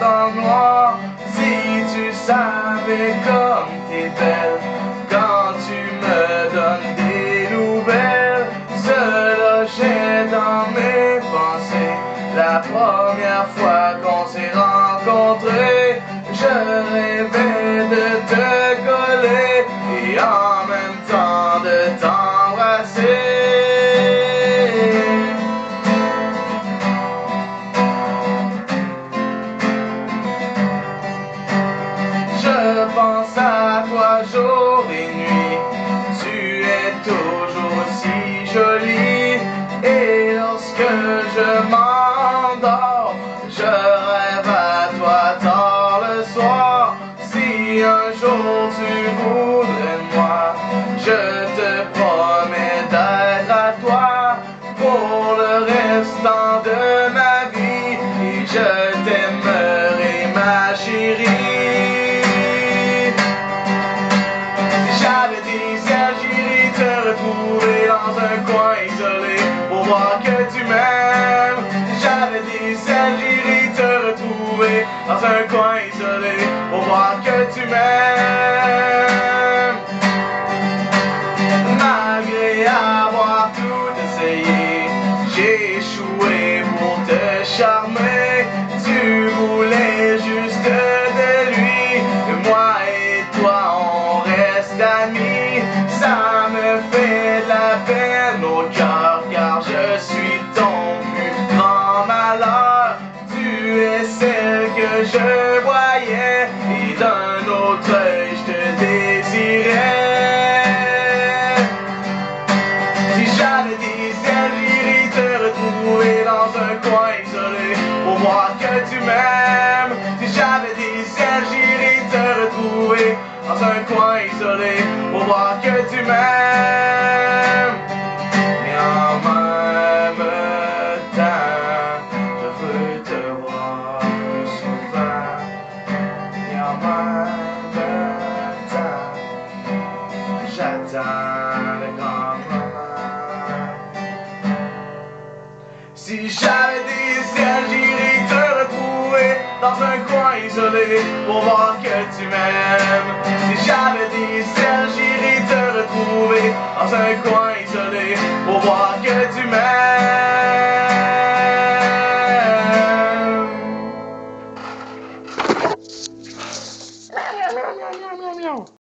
dans Si tu savais comme t'es belle. Quand tu me donnes des nouvelles Se logeait dans mes pensées. La première fois qu'on s'est rencontrés Je rêvais de te coller. absorbing pour voir que tu m'aimes. J'avais des ailes, j'irais te retrouver dans un coin isolé pour voir que tu m'aimes. Malgré avoir tout essayé, j'ai échoué pour te charmer. Tu voulais juste de lui, moi et toi on reste amis. Je te désirais. Si j'avais des ailes, j'irais te retrouver dans un coin isolé pour voir que tu m'aimes. Si j'avais des ailes, j'irais te retrouver dans un coin isolé pour voir que tu m'aimes. Si j'avais des ailes, j'irais te retrouver dans un coin isolé pour voir que tu m'aimes. Si j'avais des ailes, j'irais te retrouver dans un coin isolé pour voir que tu m'aimes.